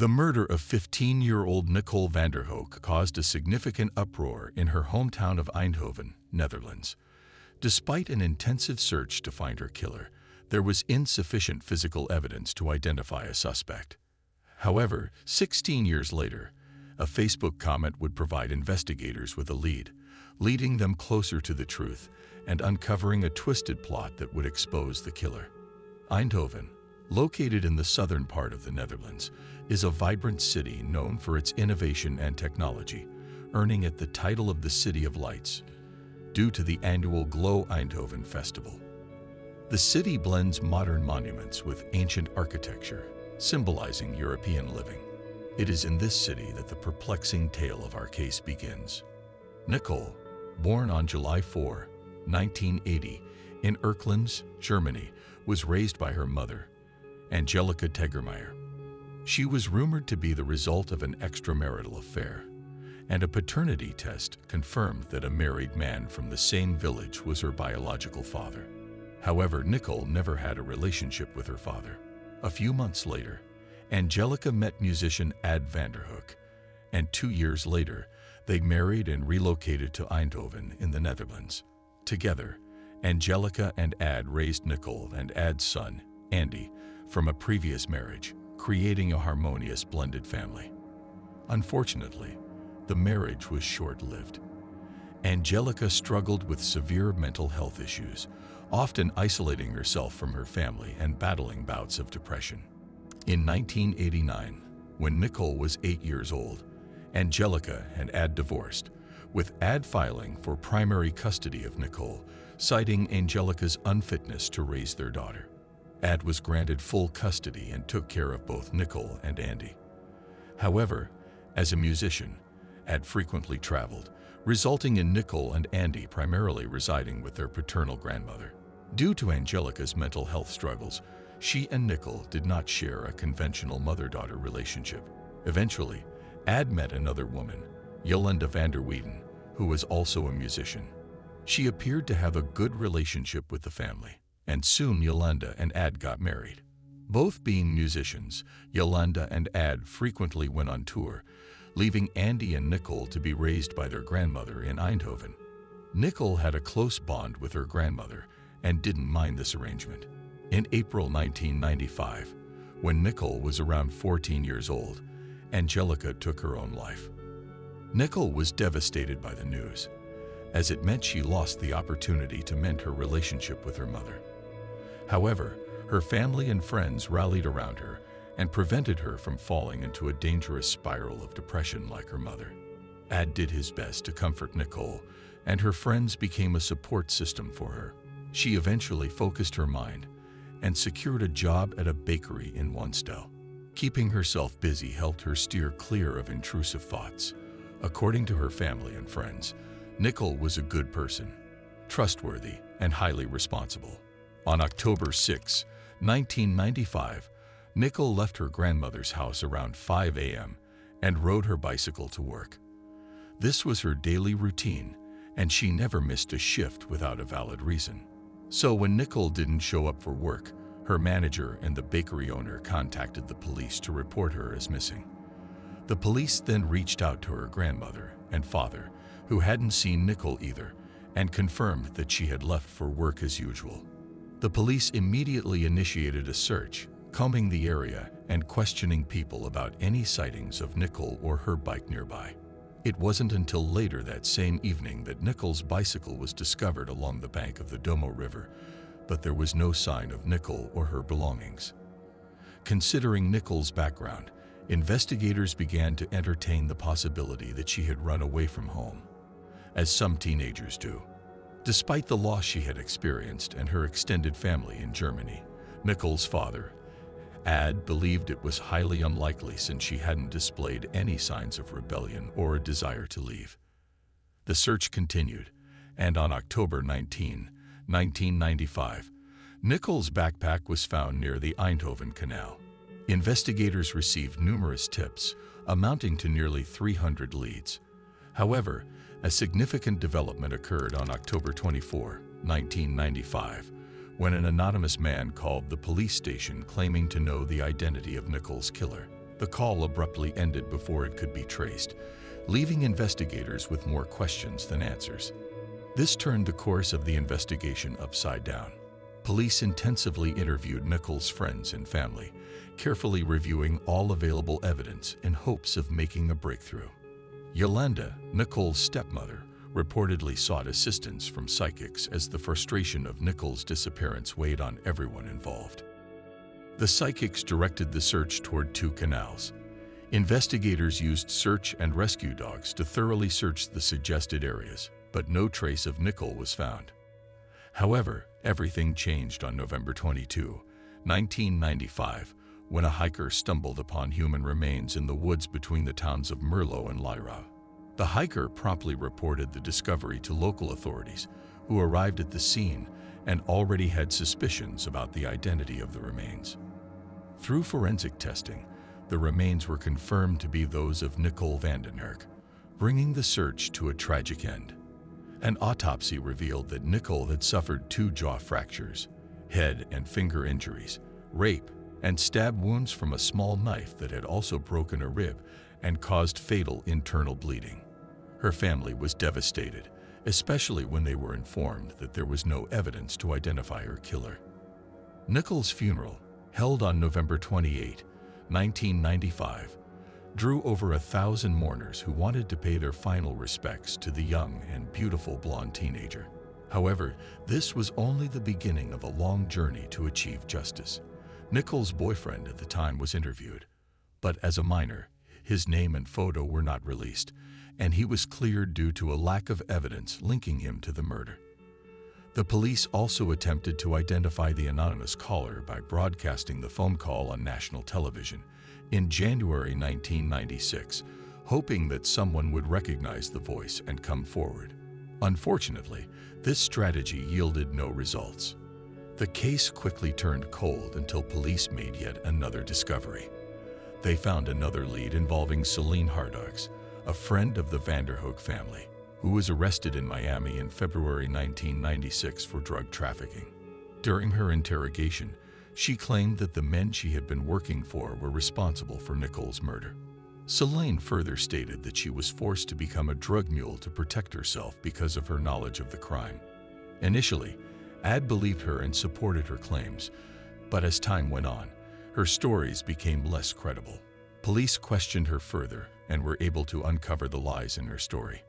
The murder of 15-year-old Nicole van der Hurk caused a significant uproar in her hometown of Eindhoven, Netherlands. Despite an intensive search to find her killer, there was insufficient physical evidence to identify a suspect. However, 16 years later, a Facebook comment would provide investigators with a lead, leading them closer to the truth and uncovering a twisted plot that would expose the killer. Eindhoven, located in the southern part of the Netherlands, is a vibrant city known for its innovation and technology, earning it the title of the City of Lights due to the annual Glow Eindhoven Festival. The city blends modern monuments with ancient architecture, symbolizing European living. It is in this city that the perplexing tale of our case begins. Nicole, born on July 4, 1980, in Erkelenz, Germany, was raised by her mother, Angelica Tegermeyer. She was rumored to be the result of an extramarital affair, and a paternity test confirmed that a married man from the same village was her biological father. However, Nicole never had a relationship with her father. A few months later, Angelica met musician Ad van der Hurk, and two years later, they married and relocated to Eindhoven in the Netherlands. Together, Angelica and Ad raised Nicole and Ad's son, Andy, from a previous marriage, creating a harmonious blended family. Unfortunately, the marriage was short-lived. Angelica struggled with severe mental health issues, often isolating herself from her family and battling bouts of depression. In 1989, when Nicole was eight years old, Angelica and Ad divorced, with Ad filing for primary custody of Nicole, citing Angelica's unfitness to raise their daughter. Ad was granted full custody and took care of both Nicole and Andy. However, as a musician, Ad frequently traveled, resulting in Nicole and Andy primarily residing with their paternal grandmother. Due to Angelica's mental health struggles, she and Nicole did not share a conventional mother-daughter relationship. Eventually, Ad met another woman, Yolanda van der Weyden, who was also a musician. She appeared to have a good relationship with the family, and soon Yolanda and Ad got married. Both being musicians, Yolanda and Ad frequently went on tour, leaving Andy and Nicole to be raised by their grandmother in Eindhoven. Nicole had a close bond with her grandmother and didn't mind this arrangement. In April 1995, when Nicole was around 14 years old, Angelica took her own life. Nicole was devastated by the news, as it meant she lost the opportunity to mend her relationship with her mother. However, her family and friends rallied around her and prevented her from falling into a dangerous spiral of depression like her mother. Ad did his best to comfort Nicole, and her friends became a support system for her. She eventually focused her mind and secured a job at a bakery in Woensel. Keeping herself busy helped her steer clear of intrusive thoughts. According to her family and friends, Nicole was a good person, trustworthy, and highly responsible. On October 6, 1995, Nicole left her grandmother's house around 5 a.m. and rode her bicycle to work. This was her daily routine, and she never missed a shift without a valid reason. So when Nicole didn't show up for work, her manager and the bakery owner contacted the police to report her as missing. The police then reached out to her grandmother and father, who hadn't seen Nicole either, and confirmed that she had left for work as usual. The police immediately initiated a search, combing the area and questioning people about any sightings of Nicole or her bike nearby. It wasn't until later that same evening that Nicole's bicycle was discovered along the bank of the Dommel River, but there was no sign of Nicole or her belongings. Considering Nicole's background, investigators began to entertain the possibility that she had run away from home, as some teenagers do. Despite the loss she had experienced and her extended family in Germany, Nicole's father, Ad believed it was highly unlikely since she hadn't displayed any signs of rebellion or a desire to leave. The search continued, and on October 19, 1995, Nicole's backpack was found near the Eindhoven Canal. Investigators received numerous tips, amounting to nearly 300 leads. However, a significant development occurred on October 24, 1995, when an anonymous man called the police station claiming to know the identity of Nicole's killer. the call abruptly ended before it could be traced, leaving investigators with more questions than answers. This turned the course of the investigation upside down. Police intensively interviewed Nicole's friends and family, carefully reviewing all available evidence in hopes of making a breakthrough. Yolanda, Nicole's stepmother, reportedly sought assistance from psychics as the frustration of Nicole's disappearance weighed on everyone involved. The psychics directed the search toward two canals. Investigators used search and rescue dogs to thoroughly search the suggested areas, but no trace of Nicole was found. However, everything changed on November 22, 1995, when a hiker stumbled upon human remains in the woods between the towns of Mierlo and Lierop. The hiker promptly reported the discovery to local authorities, who arrived at the scene and already had suspicions about the identity of the remains. Through forensic testing, the remains were confirmed to be those of Nicole van den Hurk, bringing the search to a tragic end. An autopsy revealed that Nicole had suffered two jaw fractures, head and finger injuries, rape, and stab wounds from a small knife that had also broken a rib and caused fatal internal bleeding. Her family was devastated, especially when they were informed that there was no evidence to identify her killer. Nicole's funeral, held on November 28, 1995, drew over a thousand mourners who wanted to pay their final respects to the young and beautiful blonde teenager. However, this was only the beginning of a long journey to achieve justice. Nicole's boyfriend at the time was interviewed, but as a minor, his name and photo were not released, and he was cleared due to a lack of evidence linking him to the murder. The police also attempted to identify the anonymous caller by broadcasting the phone call on national television in January 1996, hoping that someone would recognize the voice and come forward. Unfortunately, this strategy yielded no results. The case quickly turned cold until police made yet another discovery. They found another lead involving Celine Hardox, a friend of the van der Hurk family, who was arrested in Miami in February 1996 for drug trafficking. During her interrogation, she claimed that the men she had been working for were responsible for Nicole's murder. Celine further stated that she was forced to become a drug mule to protect herself because of her knowledge of the crime. Initially, Ad believed her and supported her claims, but as time went on, her stories became less credible. Police questioned her further and were able to uncover the lies in her story.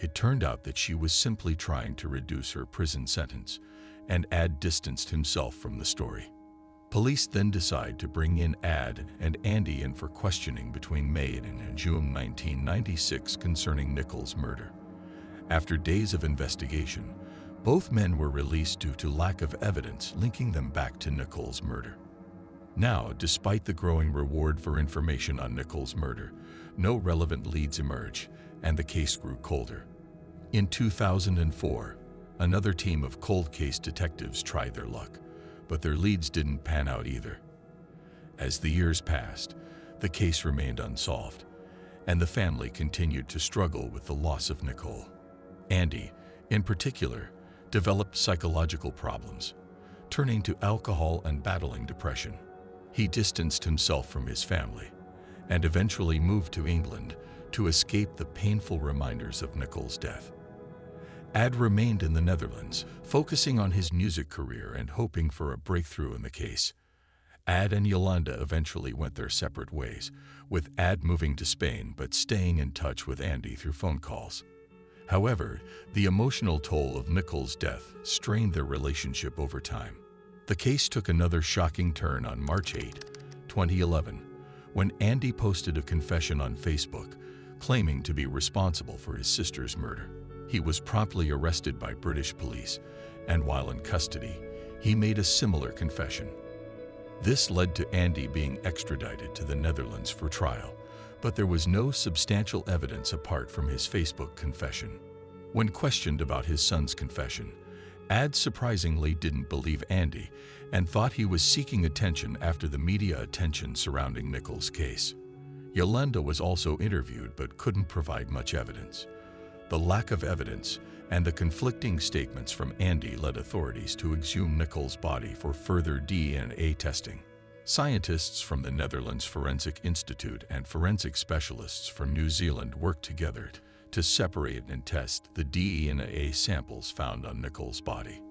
It turned out that she was simply trying to reduce her prison sentence, and Ad distanced himself from the story. Police then decide to bring in Ad and Andy in for questioning between May and June 1996 concerning Nicole's murder. After days of investigation, both men were released due to lack of evidence linking them back to Nicole's murder. Now, despite the growing reward for information on Nicole's murder, no relevant leads emerge, and the case grew colder. In 2004, another team of cold case detectives tried their luck, but their leads didn't pan out either. As the years passed, the case remained unsolved, and the family continued to struggle with the loss of Nicole. Andy, in particular, developed psychological problems, turning to alcohol and battling depression. He distanced himself from his family and eventually moved to England to escape the painful reminders of Nicole's death. Ad remained in the Netherlands, focusing on his music career and hoping for a breakthrough in the case. Ad and Yolanda eventually went their separate ways, with Ad moving to Spain but staying in touch with Andy through phone calls. However, the emotional toll of Nicole's death strained their relationship over time. The case took another shocking turn on March 8, 2011, when Andy posted a confession on Facebook claiming to be responsible for his sister's murder. He was promptly arrested by British police, and while in custody, he made a similar confession. This led to Andy being extradited to the Netherlands for trial, but there was no substantial evidence apart from his Facebook confession. When questioned about his son's confession, Ad surprisingly didn't believe Andy and thought he was seeking attention after the media attention surrounding Nicole's case. Yolanda was also interviewed but couldn't provide much evidence. The lack of evidence and the conflicting statements from Andy led authorities to exhume Nicole's body for further DNA testing. Scientists from the Netherlands Forensic Institute and forensic specialists from New Zealand worked together to separate and test the DNA samples found on Nicole's body.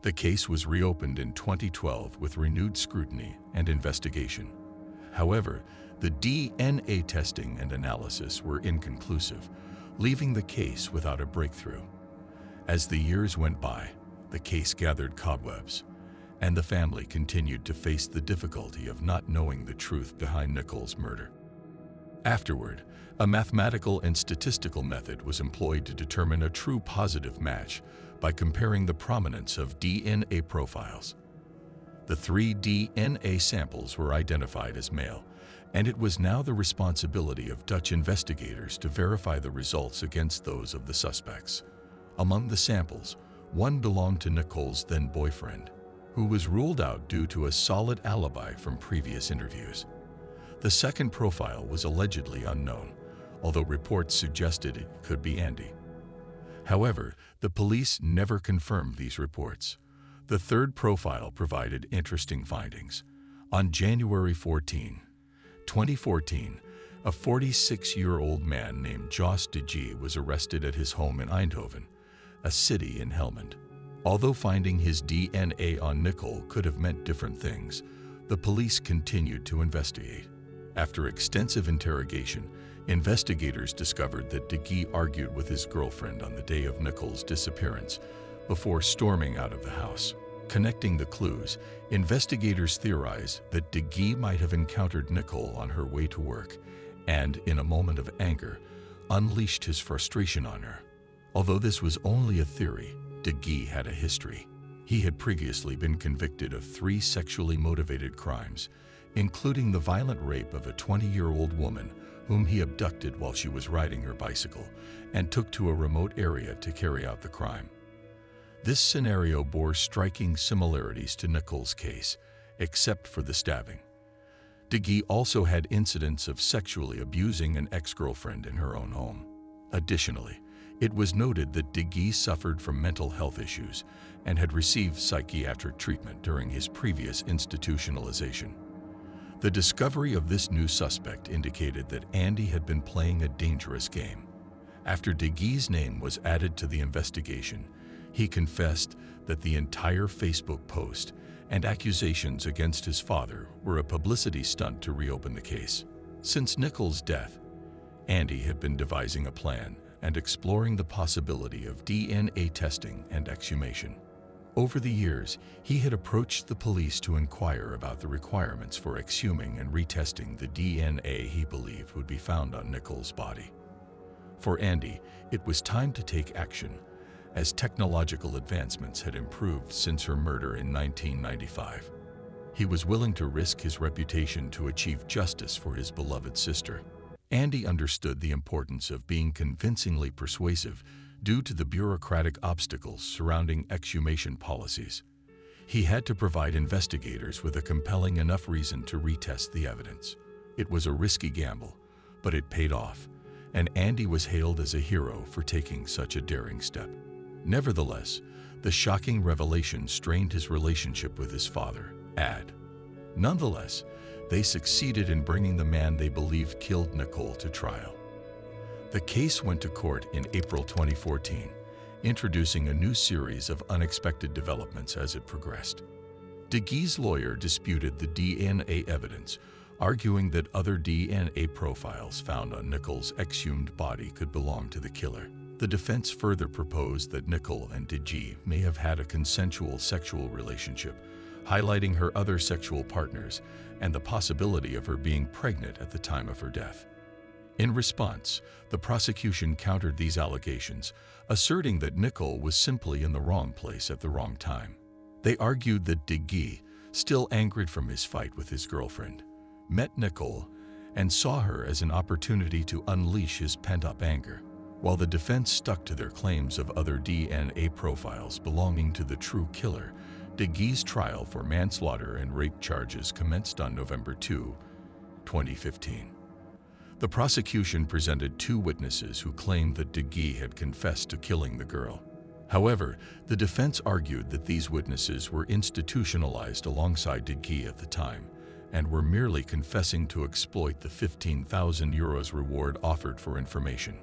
The case was reopened in 2012 with renewed scrutiny and investigation. However, the DNA testing and analysis were inconclusive, leaving the case without a breakthrough. As the years went by, the case gathered cobwebs, and the family continued to face the difficulty of not knowing the truth behind Nicole's murder. Afterward, a mathematical and statistical method was employed to determine a true positive match by comparing the prominence of DNA profiles. The three DNA samples were identified as male, and it was now the responsibility of Dutch investigators to verify the results against those of the suspects. Among the samples, one belonged to Nicole's then boyfriend, who was ruled out due to a solid alibi from previous interviews. The second profile was allegedly unknown, although reports suggested it could be Andy. However, the police never confirmed these reports. The third profile provided interesting findings. On January 14, 2014, a 46-year-old man named Jos de G was arrested at his home in Eindhoven, a city in Helmond. Although finding his DNA on Nicole could have meant different things, the police continued to investigate. After extensive interrogation, investigators discovered that DeGee argued with his girlfriend on the day of Nicole's disappearance before storming out of the house. Connecting the clues, investigators theorize that DeGee might have encountered Nicole on her way to work and, in a moment of anger, unleashed his frustration on her. Although this was only a theory, DeGee had a history. He had previously been convicted of three sexually motivated crimes, including the violent rape of a 20-year-old woman whom he abducted while she was riding her bicycle and took to a remote area to carry out the crime. This scenario bore striking similarities to Nicole's case, except for the stabbing. DeGee also had incidents of sexually abusing an ex-girlfriend in her own home. Additionally, it was noted that DeGee suffered from mental health issues and had received psychiatric treatment during his previous institutionalization. The discovery of this new suspect indicated that Andy had been playing a dangerous game. After DeGee's name was added to the investigation, he confessed that the entire Facebook post and accusations against his father were a publicity stunt to reopen the case. Since Nicole's death, Andy had been devising a plan and exploring the possibility of DNA testing and exhumation. Over the years, he had approached the police to inquire about the requirements for exhuming and retesting the DNA he believed would be found on Nicole's body. For Andy, it was time to take action as technological advancements had improved since her murder in 1995. He was willing to risk his reputation to achieve justice for his beloved sister. Andy understood the importance of being convincingly persuasive due to the bureaucratic obstacles surrounding exhumation policies. He had to provide investigators with a compelling enough reason to retest the evidence. It was a risky gamble, but it paid off, and Andy was hailed as a hero for taking such a daring step. Nevertheless, the shocking revelation strained his relationship with his father, Ad. Nonetheless, they succeeded in bringing the man they believed killed Nicole to trial. The case went to court in April 2014, introducing a new series of unexpected developments as it progressed. DeGee's lawyer disputed the DNA evidence, arguing that other DNA profiles found on Nicole's exhumed body could belong to the killer. The defense further proposed that Nicole and DeGee may have had a consensual sexual relationship, highlighting her other sexual partners and the possibility of her being pregnant at the time of her death. In response, the prosecution countered these allegations, asserting that Nicole was simply in the wrong place at the wrong time. They argued that DeGee, still angered from his fight with his girlfriend, met Nicole and saw her as an opportunity to unleash his pent-up anger. While the defense stuck to their claims of other DNA profiles belonging to the true killer, DeGee's trial for manslaughter and rape charges commenced on November 2, 2015. The prosecution presented two witnesses who claimed that DeGee had confessed to killing the girl. However, the defense argued that these witnesses were institutionalized alongside DeGee at the time and were merely confessing to exploit the 15,000 euros reward offered for information.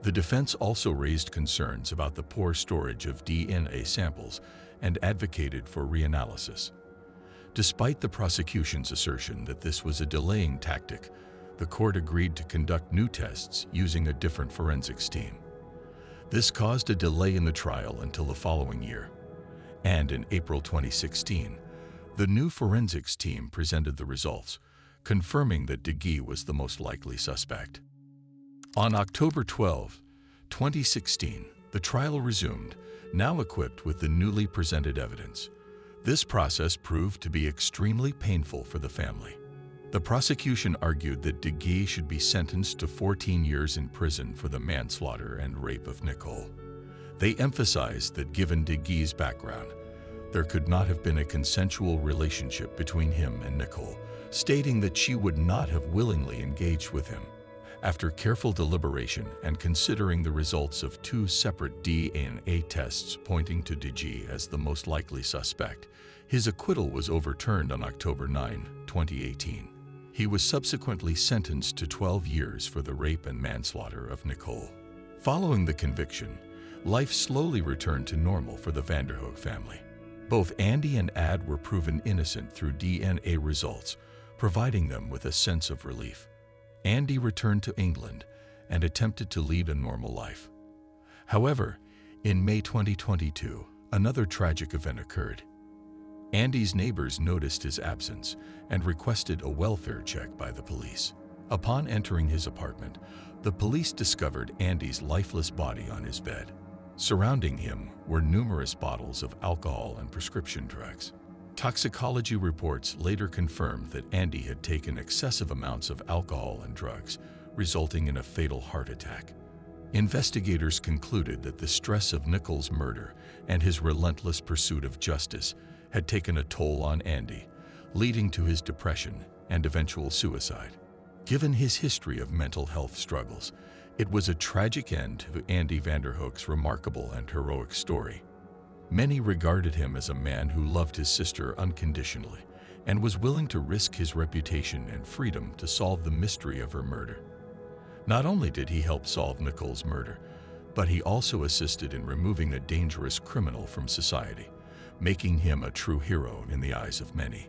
The defense also raised concerns about the poor storage of DNA samples and advocated for reanalysis. Despite the prosecution's assertion that this was a delaying tactic, the court agreed to conduct new tests using a different forensics team. This caused a delay in the trial until the following year. And in April 2016, the new forensics team presented the results, confirming that De Guy was the most likely suspect. On October 12, 2016, the trial resumed, now equipped with the newly presented evidence. This process proved to be extremely painful for the family. The prosecution argued that De Guy should be sentenced to 14 years in prison for the manslaughter and rape of Nicole. They emphasized that given De Guy's background, there could not have been a consensual relationship between him and Nicole, stating that she would not have willingly engaged with him. After careful deliberation and considering the results of two separate DNA tests pointing to Guy as the most likely suspect, his acquittal was overturned on October 9, 2018. He was subsequently sentenced to 12 years for the rape and manslaughter of Nicole. Following the conviction, life slowly returned to normal for the van der Hurk family. Both Andy and Ad were proven innocent through DNA results, providing them with a sense of relief. Andy returned to England and attempted to lead a normal life. However, in May 2022, another tragic event occurred. Andy's neighbors noticed his absence and requested a welfare check by the police. Upon entering his apartment, the police discovered Andy's lifeless body on his bed. Surrounding him were numerous bottles of alcohol and prescription drugs. Toxicology reports later confirmed that Andy had taken excessive amounts of alcohol and drugs, resulting in a fatal heart attack. Investigators concluded that the stress of Nicole's murder and his relentless pursuit of justice had taken a toll on Andy, leading to his depression and eventual suicide. Given his history of mental health struggles, it was a tragic end to Andy van der Hurk's remarkable and heroic story. Many regarded him as a man who loved his sister unconditionally and was willing to risk his reputation and freedom to solve the mystery of her murder. Not only did he help solve Nicole's murder, but he also assisted in removing a dangerous criminal from society, making him a true hero in the eyes of many.